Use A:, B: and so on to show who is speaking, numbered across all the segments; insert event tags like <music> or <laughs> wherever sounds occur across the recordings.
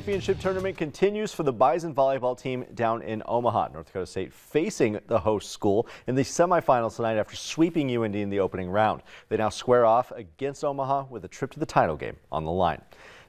A: Championship tournament continues for the Bison volleyball team down in Omaha. North Dakota State facing the host school in the semifinals tonight after sweeping UND in the opening round. They now square off against Omaha with a trip to the title game on the line.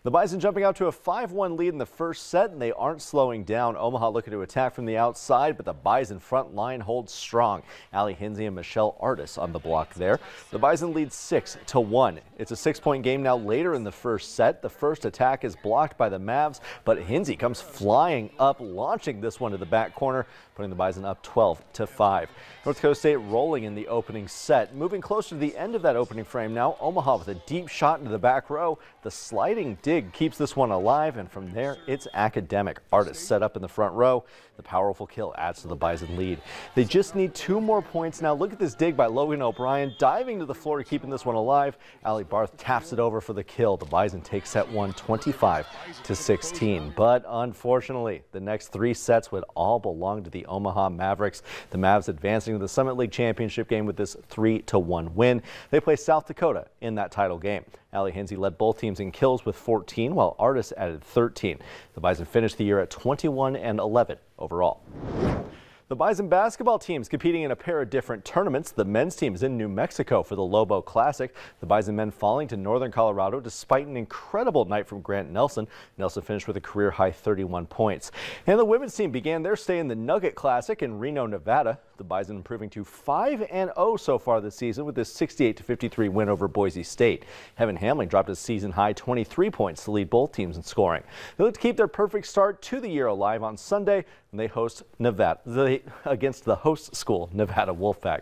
A: The Bison jumping out to a 5-1 lead in the first set, and they aren't slowing down. Omaha looking to attack from the outside, but the Bison front line holds strong. Allie Hinsey and Michelle Artis on the block there. The Bison lead 6 to 1. It's a six-point game now later in the first set. The first attack is blocked by the Mavs, but Hinsey comes flying up, launching this one to the back corner, putting the Bison up 12 to 5. North Dakota State rolling in the opening set. Moving closer to the end of that opening frame now, Omaha with a deep shot into the back row. The sliding dig keeps this one alive, and from there, it's academic. Artis set up in the front row. The powerful kill adds to the Bison lead. They just need two more points now. Look at this dig by Logan O'Brien, diving to the floor, keeping this one alive. Allie Barth taps it over for the kill. The Bison take set one 25 to 16. But unfortunately, the next three sets would all belong to the Omaha Mavericks. The Mavs advancing to the Summit League Championship game with this 3 to 1 win. They play South Dakota in that title game. Allie Hinsey led both teams in kills with 14, while Artis added 13. The Bison finished the year at 21 and 11 overall. The Bison basketball teams competing in a pair of different tournaments. The men's team is in New Mexico for the Lobo Classic. The Bison men falling to Northern Colorado despite an incredible night from Grant Nelson. Nelson finished with a career high 31 points. And the women's team began their stay in the Nugget Classic in Reno, Nevada. The Bison improving to 5-0 so far this season with this 68 53 win over Boise State. Heaven Hamling dropped a season high 23 points to lead both teams in scoring. They look to keep their perfect start to the year alive on Sunday when they host Nevada. They against the host school, Nevada Wolfpack.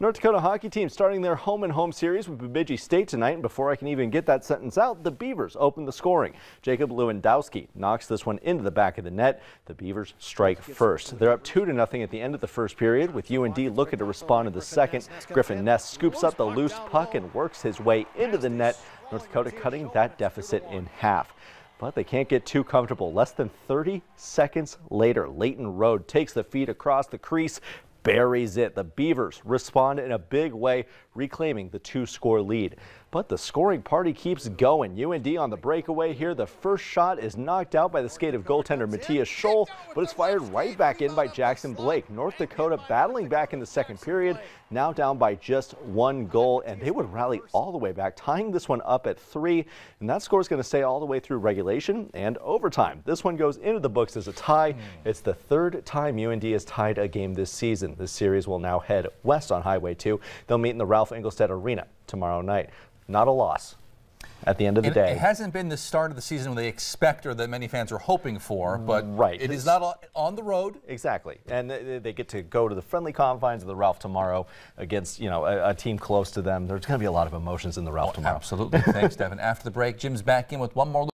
A: North Dakota hockey team starting their home and home series with Bemidji State tonight. And before I can even get that sentence out, the Beavers open the scoring. Jacob Lewandowski knocks this one into the back of the net. The Beavers strike first. They're up 2 to nothing at the end of the first period with UND looking to respond in the second. Griffin Ness scoops up the loose puck and works his way into the net. North Dakota cutting that deficit in half but they can't get too comfortable. Less than 30 seconds later, Lleyton Roed takes the feed across the crease, buries it. The Beavers respond in a big way, reclaiming the two-score lead. But the scoring party keeps going. UND on the breakaway here. The first shot is knocked out by the skate of goaltender Mattias Sholl, but it's fired right back in by Jackson Blake. North Dakota battling back in the second period, now down by just one goal, and they would rally all the way back, tying this one up at three. And that score is going to stay all the way through regulation and overtime. This one goes into the books as a tie. It's the third time UND has tied a game this season. This series will now head west on Highway 2. They'll meet in the Ralph Engelstad Arena tomorrow night not a loss at the end of the
B: and
A: day.
B: It hasn't been the start of the season they expect or that many fans are hoping for, but
A: right.
B: it is not on the road.
A: Exactly. And they get to go to the friendly confines of the Ralph tomorrow against, you know, a, a team close to them. There's going to be a lot of emotions in the Ralph oh, tomorrow.
B: Absolutely. Thanks, <laughs> Devin. After the break, Jim's back in with one more